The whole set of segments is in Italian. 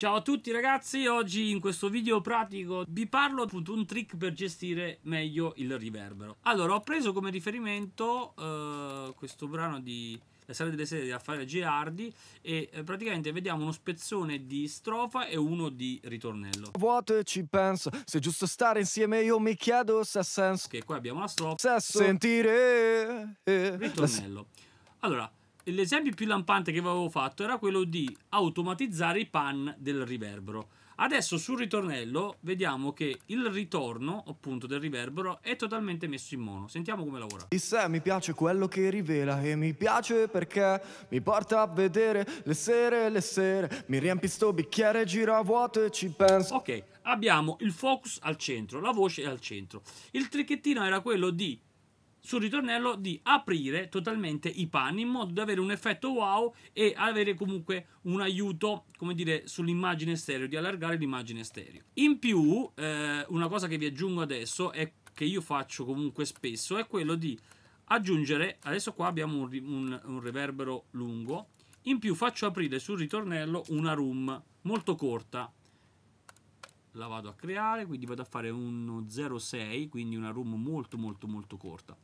Ciao a tutti ragazzi, oggi in questo video pratico vi parlo appunto un trick per gestire meglio il riverbero. Allora, ho preso come riferimento uh, questo brano di La sala delle sere di Raffaele Girardi e eh, praticamente vediamo uno spezzone di strofa e uno di ritornello. Vuoto e ci penso, se è giusto stare insieme io mi chiedo se ha senso. Che qua abbiamo la strofa. Sesso. Sentire. Ritornello. Allora, l'esempio più lampante che avevo fatto era quello di automatizzare i pan del riverbero. Adesso sul ritornello vediamo che il ritorno appunto del riverbero è totalmente messo in mono. Sentiamo come lavora. Di sé mi piace quello che rivela e mi piace perché mi porta a vedere le sere le sere. Mi riempi sto bicchiere, gira vuoto e ci penso. Ok, abbiamo il focus al centro, la voce è al centro. Il tricchettino era quello di sul ritornello di aprire totalmente i panni in modo da avere un effetto wow e avere comunque un aiuto, come dire, sull'immagine stereo, di allargare l'immagine stereo. In più, eh, una cosa che vi aggiungo adesso è che io faccio comunque spesso è quello di aggiungere, adesso qua abbiamo un, un, un reverbero lungo, in più faccio aprire sul ritornello una room molto corta la vado a creare, quindi vado a fare uno 0,6, quindi una room molto molto molto corta.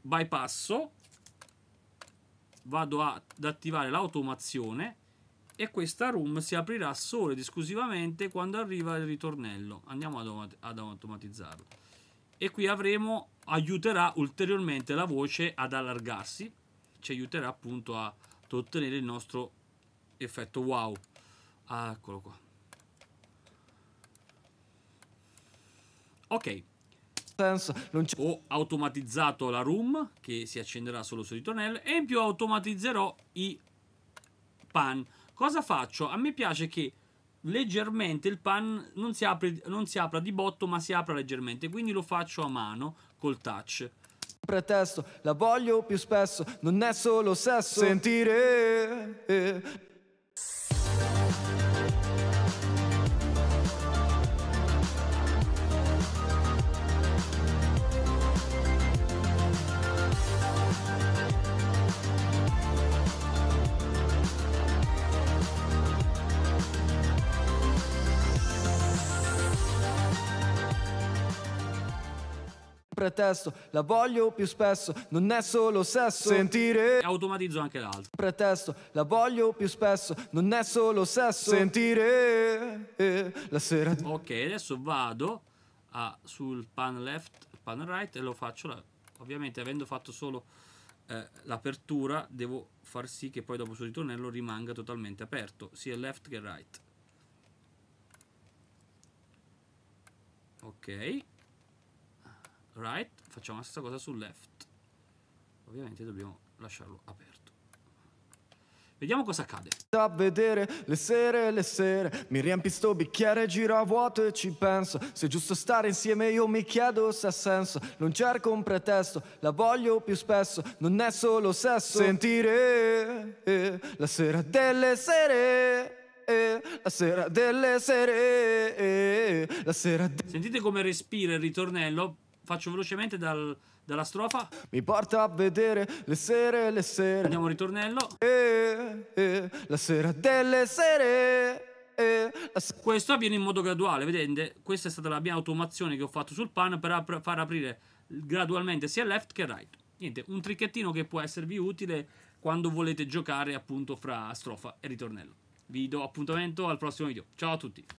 Bypasso, vado ad attivare l'automazione e questa room si aprirà solo ed esclusivamente quando arriva il ritornello. Andiamo ad, ad automatizzarlo. E qui avremo, aiuterà ulteriormente la voce ad allargarsi, ci aiuterà appunto a ottenere il nostro effetto wow. Ah, eccolo qua. Ok. Ho automatizzato la room che si accenderà solo sul ritornello e in più automatizzerò i pan. Cosa faccio? A me piace che leggermente il pan non si, apre, non si apra di botto ma si apra leggermente quindi lo faccio a mano col touch pretesto la voglio più spesso non è solo sesso sentire eh. Pretesto, la voglio più spesso, non è solo sesso. Sentire. E automatizzo anche l'altro. Pretesto, la voglio più spesso, non è solo sesso. Sentire. Eh, la sera. Ok, adesso vado a, sul pan left, pan right e lo faccio. La, ovviamente, avendo fatto solo eh, l'apertura, devo far sì che poi dopo sul ritornello rimanga totalmente aperto, sia left che right. Ok right, facciamo la stessa cosa sul left. Ovviamente dobbiamo lasciarlo aperto. Vediamo cosa accade. A vedere le sere le sere. Mi riempi sto bicchiere, giro a vuoto e ci penso. Se è giusto stare insieme io mi chiedo se ha senso. Non cerco un pretesto, la voglio più spesso. Non è solo sesso. Sentire eh, la sera delle sere eh, La sera delle sere eh, La sera de Sentite come respira il ritornello faccio velocemente dal, dalla strofa. Mi porta a vedere le sere, le sere. Andiamo al ritornello. Eh, eh, la sera delle sere. Eh, Questo avviene in modo graduale, vedete? Questa è stata la mia automazione che ho fatto sul pan per ap far aprire gradualmente sia left che right. Niente, un tricchettino che può esservi utile quando volete giocare appunto fra strofa e ritornello. Vi do appuntamento al prossimo video. Ciao a tutti!